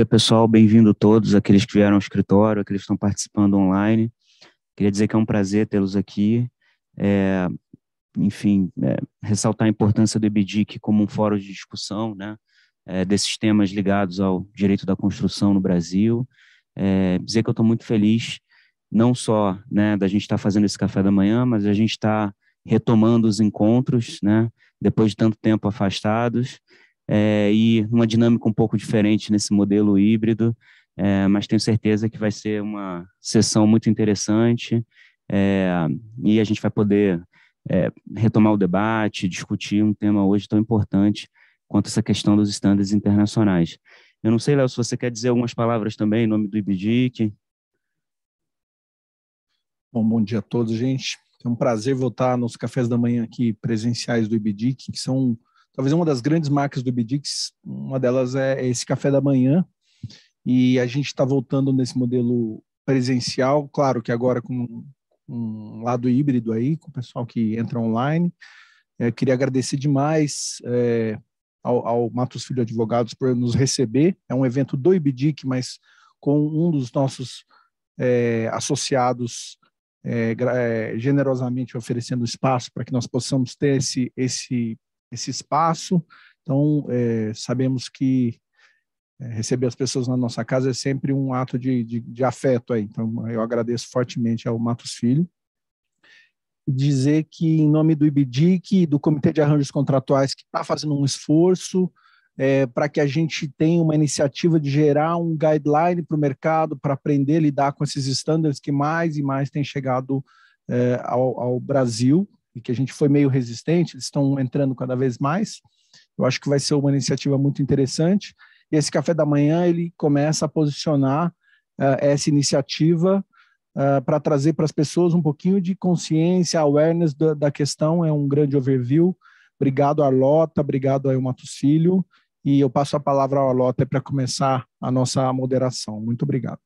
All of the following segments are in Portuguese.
Oi, pessoal, bem-vindo todos, aqueles que vieram ao escritório, aqueles que estão participando online. Queria dizer que é um prazer tê-los aqui. É, enfim, é, ressaltar a importância do EBDIC como um fórum de discussão, né, é, desses temas ligados ao direito da construção no Brasil. É, dizer que eu estou muito feliz, não só né, da gente estar tá fazendo esse café da manhã, mas a gente está retomando os encontros, né, depois de tanto tempo afastados, é, e uma dinâmica um pouco diferente nesse modelo híbrido, é, mas tenho certeza que vai ser uma sessão muito interessante é, e a gente vai poder é, retomar o debate, discutir um tema hoje tão importante quanto essa questão dos estándares internacionais. Eu não sei, Léo, se você quer dizer algumas palavras também em nome do IBDIC. Bom, bom dia a todos, gente. É um prazer voltar nos cafés da manhã aqui presenciais do IBDIC, que são talvez uma das grandes marcas do Bidix, uma delas é esse café da manhã, e a gente está voltando nesse modelo presencial, claro que agora com um lado híbrido aí, com o pessoal que entra online. É, queria agradecer demais é, ao, ao, Matos Filho Advogados por nos receber. É um evento do IBDIC, mas com um dos nossos é, associados é, é, generosamente oferecendo espaço para que nós possamos ter esse, esse esse espaço. Então, é, sabemos que é, receber as pessoas na nossa casa é sempre um ato de, de, de afeto aí. Então, eu agradeço fortemente ao Matos Filho. Dizer que, em nome do IBDIC, do Comitê de Arranjos Contratuais, que está fazendo um esforço é, para que a gente tenha uma iniciativa de gerar um guideline para o mercado, para aprender a lidar com esses estándares que mais e mais têm chegado é, ao, ao Brasil e que a gente foi meio resistente, eles estão entrando cada vez mais. Eu acho que vai ser uma iniciativa muito interessante. E esse café da manhã ele começa a posicionar uh, essa iniciativa uh, para trazer para as pessoas um pouquinho de consciência, awareness da, da, questão. É um grande overview. Obrigado, Arlota. Obrigado aí, Matos Filho. E eu passo a palavra ao Arlota para começar a nossa moderação. Muito obrigado.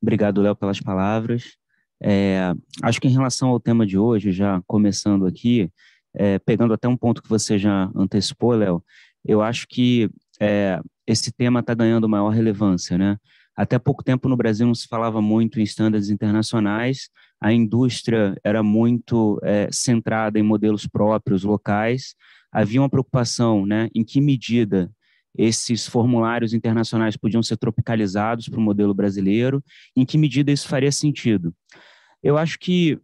Obrigado, Léo, pelas palavras. É, acho que em relação ao tema de hoje, já começando aqui, é, pegando até um ponto que você já antecipou, Léo, eu acho que é, esse tema está ganhando maior relevância, né? Até pouco tempo no Brasil não se falava muito em estándares internacionais, a indústria era muito é, centrada em modelos próprios, locais. Havia uma preocupação, né, em que medida esses formulários internacionais podiam ser tropicalizados para o modelo brasileiro, em que medida isso faria sentido eu acho que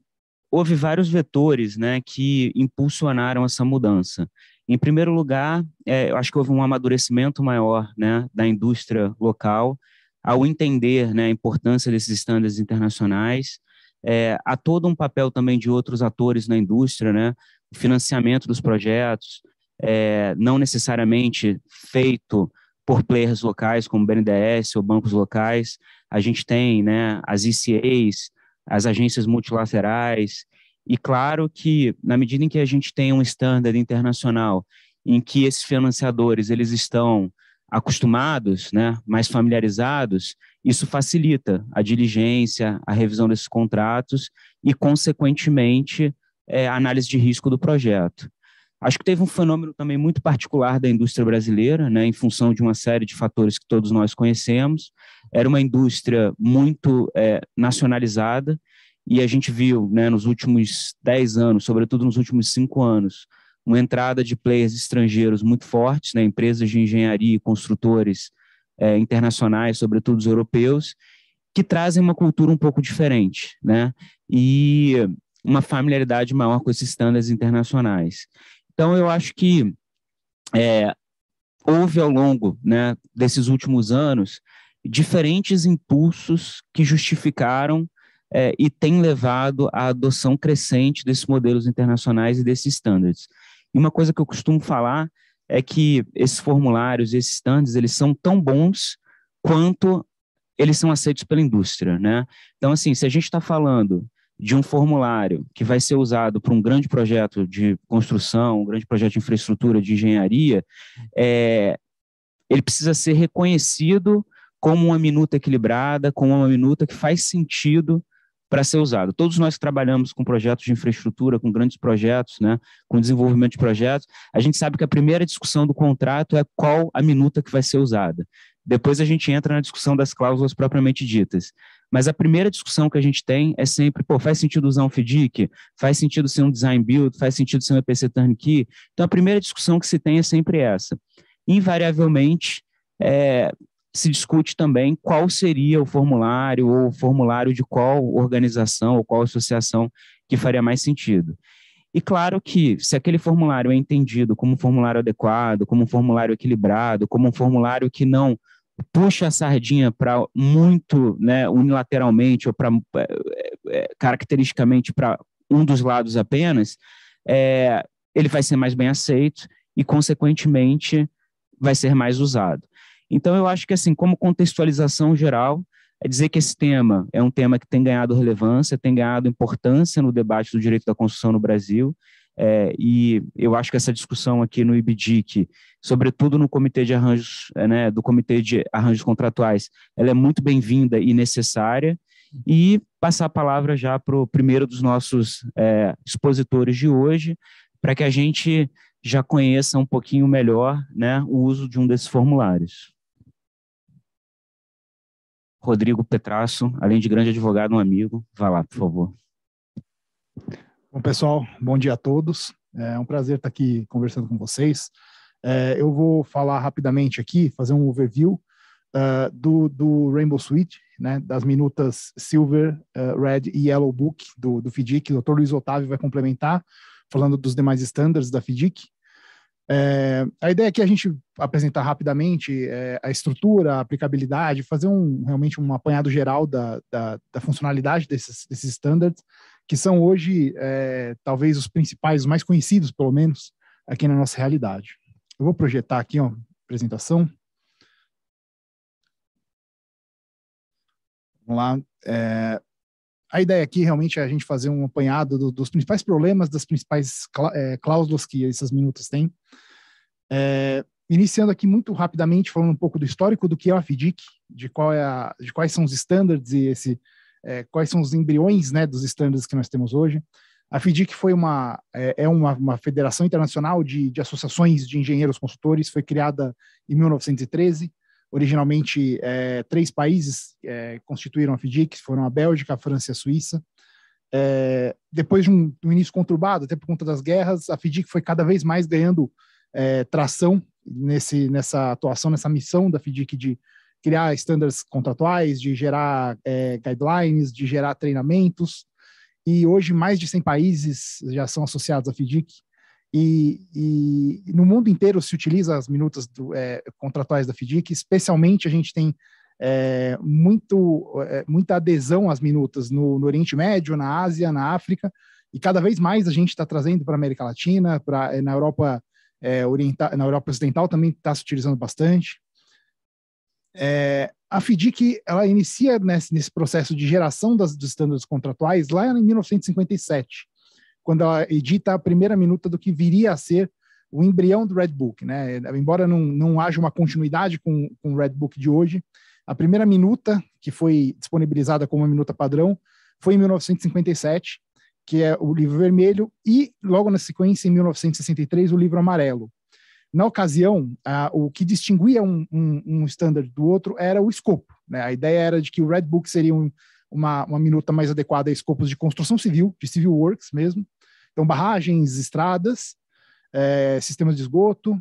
houve vários vetores né, que impulsionaram essa mudança. Em primeiro lugar, é, eu acho que houve um amadurecimento maior né, da indústria local ao entender né, a importância desses estándares internacionais. É, há todo um papel também de outros atores na indústria, né, o financiamento dos projetos, é, não necessariamente feito por players locais, como BNDES ou bancos locais. A gente tem né, as ECAs, as agências multilaterais. E claro que, na medida em que a gente tem um standard internacional em que esses financiadores eles estão acostumados, né, mais familiarizados, isso facilita a diligência, a revisão desses contratos e, consequentemente, é, a análise de risco do projeto. Acho que teve um fenômeno também muito particular da indústria brasileira, né, em função de uma série de fatores que todos nós conhecemos. Era uma indústria muito é, nacionalizada e a gente viu né, nos últimos dez anos, sobretudo nos últimos cinco anos, uma entrada de players estrangeiros muito fortes, né, empresas de engenharia e construtores é, internacionais, sobretudo os europeus, que trazem uma cultura um pouco diferente, né, e uma familiaridade maior com esses estándares internacionais. Então, eu acho que é, houve ao longo né, desses últimos anos diferentes impulsos que justificaram é, e têm levado à adoção crescente desses modelos internacionais e desses standards. E uma coisa que eu costumo falar é que esses formulários, esses standards, eles são tão bons quanto eles são aceitos pela indústria, né? Então, assim, se a gente está falando de um formulário que vai ser usado para um grande projeto de construção, um grande projeto de infraestrutura, de engenharia, é, ele precisa ser reconhecido como uma minuta equilibrada, como uma minuta que faz sentido para ser usado. Todos nós que trabalhamos com projetos de infraestrutura, com grandes projetos, né, com desenvolvimento de projetos, a gente sabe que a primeira discussão do contrato é qual a minuta que vai ser usada. Depois a gente entra na discussão das cláusulas propriamente ditas. Mas a primeira discussão que a gente tem é sempre, pô, faz sentido usar um FDIC? Faz sentido ser um design build? Faz sentido ser um EPC turnkey? Então a primeira discussão que se tem é sempre essa. Invariavelmente, é, se discute também qual seria o formulário ou o formulário de qual organização ou qual associação que faria mais sentido. E claro que, se aquele formulário é entendido como um formulário adequado, como um formulário equilibrado, como um formulário que não puxa a sardinha para muito né, unilateralmente ou para é, é, caracteristicamente para um dos lados apenas, é, ele vai ser mais bem aceito e, consequentemente, vai ser mais usado. Então, eu acho que, assim, como contextualização geral, é dizer que esse tema é um tema que tem ganhado relevância, tem ganhado importância no debate do direito da construção no Brasil, é, e eu acho que essa discussão aqui no IBDIC, sobretudo no comitê de arranjos, é, né, do comitê de arranjos contratuais, ela é muito bem-vinda e necessária, e passar a palavra já para o primeiro dos nossos é, expositores de hoje, para que a gente já conheça um pouquinho melhor né, o uso de um desses formulários. Rodrigo Petrasso, além de grande advogado, um amigo. Vá lá, por favor. Bom, pessoal, bom dia a todos. É um prazer estar aqui conversando com vocês. É, eu vou falar rapidamente aqui, fazer um overview uh, do, do, Rainbow Suite, né, das minutas Silver, uh, Red e Yellow Book do, do FIDIC. O Dr. Luiz Otávio vai complementar, falando dos demais standards da FIDIC. É, a ideia aqui é a gente apresentar rapidamente é, a estrutura, a aplicabilidade, fazer um, realmente um apanhado geral da, da, da funcionalidade desses, desses standards, que são hoje é, talvez os principais, os mais conhecidos, pelo menos, aqui na nossa realidade. Eu vou projetar aqui a apresentação. Vamos lá. É, a ideia aqui realmente é a gente fazer um apanhado do, dos principais problemas, das principais é, cláusulas que essas minutas têm. É, iniciando aqui muito rapidamente, falando um pouco do histórico do que é a FDIC, de, qual é a, de quais são os standards e esse, é, quais são os embriões né, dos standards que nós temos hoje. A FDIC foi uma, é, é uma, uma, federação internacional de, de associações de engenheiros consultores, foi criada em 1913, Originalmente, é, três países é, constituíram a FDIC, foram a Bélgica, a França e a Suíça. É, depois de um, um, início conturbado, até por conta das guerras, a FDIC foi cada vez mais ganhando é, tração nesse, nessa atuação, nessa missão da FDIC de criar estándares contratuais, de gerar é, guidelines, de gerar treinamentos. E hoje, mais de 100 países já são associados à FDIC. E, e, no mundo inteiro se utiliza as minutas do, é, contratuais da FDIC, especialmente a gente tem é, muito, é, muita adesão às minutas no, no, Oriente Médio, na Ásia, na África, e cada vez mais a gente está trazendo para a América Latina, pra, é, na Europa é, oriental, na Europa Ocidental também está se utilizando bastante. É, a FDIC ela inicia nesse, nesse processo de geração das, dos estándares contratuais lá em 1957 quando ela edita a primeira minuta do que viria a ser o embrião do Red Book, né? Embora não, não haja uma continuidade com, com o Red Book de hoje, a primeira minuta que foi disponibilizada como minuta padrão foi em 1957, que é o livro vermelho, e logo na sequência, em 1963, o livro amarelo. Na ocasião, o que distinguia um, um, um standard do outro era o escopo. Né? A ideia era de que o Red Book seria um, uma, uma minuta mais adequada a escopos de construção civil, de civil works mesmo. Então, barragens, estradas, é, sistemas de esgoto.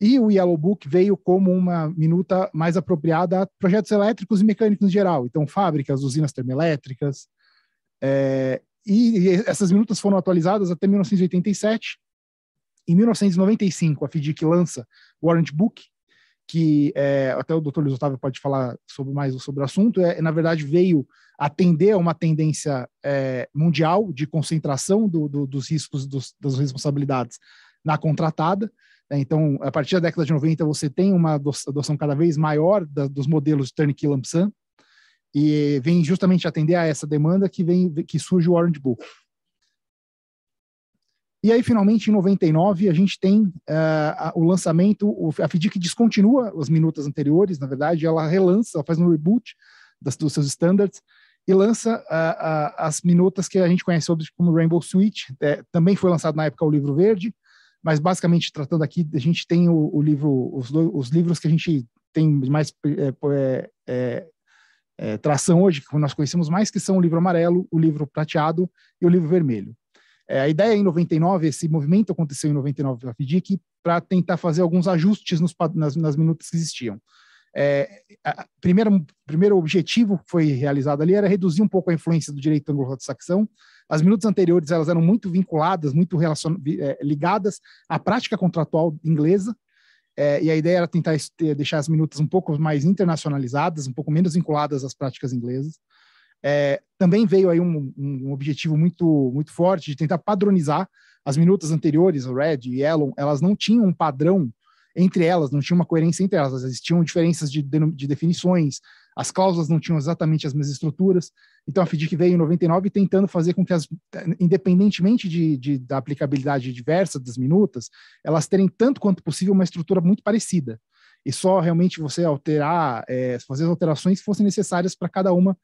E o Yellow Book veio como uma minuta mais apropriada a projetos elétricos e mecânicos em geral. Então, fábricas, usinas termoelétricas. É, e, essas minutas foram atualizadas até 1987. Em 1995, a FDIC lança o Orange Book, que é, até o Dr. Luiz Otávio pode falar sobre mais sobre o assunto, é, na verdade veio atender a uma tendência é, mundial de concentração do, do, dos riscos, dos, das responsabilidades na contratada. Né? Então, a partir da década de 90, você tem uma adoção cada vez maior da, dos modelos de turnkey lump sum, e vem justamente atender a essa demanda que, vem, que surge o Orange Book. E aí, finalmente, em 99, a gente tem uh, o lançamento, a FDIC descontinua as minutas anteriores, na verdade, ela relança, ela faz um reboot das, dos seus standards e lança uh, uh, as minutas que a gente conhece hoje como Rainbow Suite. É, também foi lançado na época o livro verde, mas basicamente tratando aqui, a gente tem o, o livro, os, os livros que a gente tem mais é, é, é, tração hoje, que nós conhecemos mais, que são o livro amarelo, o livro prateado e o livro vermelho. É, a ideia em 99, esse movimento aconteceu em 99 da FDIC, para tentar fazer alguns ajustes nos, nas, nas minutas que existiam. É, primeiro, primeiro objetivo que foi realizado ali era reduzir um pouco a influência do direito anglo-saxão. As minutas anteriores elas eram muito vinculadas, muito relacion, é, ligadas à prática contratual inglesa, é, e a ideia era tentar deixar as minutas um pouco mais internacionalizadas, um pouco menos vinculadas às práticas inglesas. É, também veio aí um, um, objetivo muito, muito forte de tentar padronizar as minutas anteriores, o Red e Yellow, elas não tinham um padrão entre elas, não tinha uma coerência entre elas, existiam diferenças de, de definições, as cláusulas não tinham exatamente as mesmas estruturas. Então a FDIC veio em 99 tentando fazer com que as, independentemente de, de, da aplicabilidade diversa das minutas, elas terem tanto quanto possível uma estrutura muito parecida. E só realmente você alterar, é, fazer as alterações que fossem necessárias para cada uma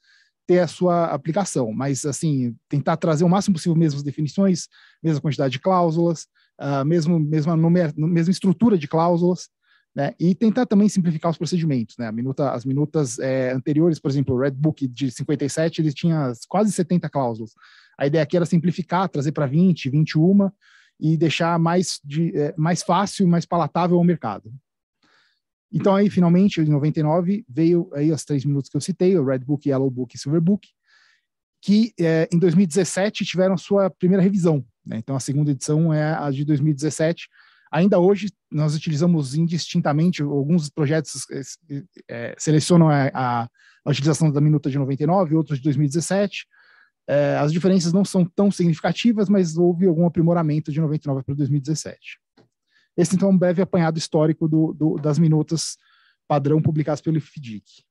ter a sua aplicação, mas assim, tentar trazer o máximo possível mesmas definições, mesma quantidade de cláusulas, uh, mesmo, mesma, numer, mesma estrutura de cláusulas, né? E tentar também simplificar os procedimentos, né? Minuta, as minutas é, anteriores, por exemplo, o Red Book de 57, ele tinha quase 70 cláusulas. A ideia aqui era simplificar, trazer para 20, 21 e deixar mais, de, é, mais fácil mais palatável ao mercado. Então aí, finalmente, em 99, veio aí as três minutos que eu citei, o Red Book, Yellow Book e Silver Book, que é, em 2017 tiveram sua primeira revisão. Né? Então a segunda edição é a de 2017. Ainda hoje, nós utilizamos indistintamente, alguns projetos é, selecionam a, a, a, utilização da minuta de 99, outros de 2017. É, as diferenças não são tão significativas, mas houve algum aprimoramento de 99 para 2017. Esse, então, é um breve apanhado histórico do, do, das minutas padrão publicadas pelo FDIC.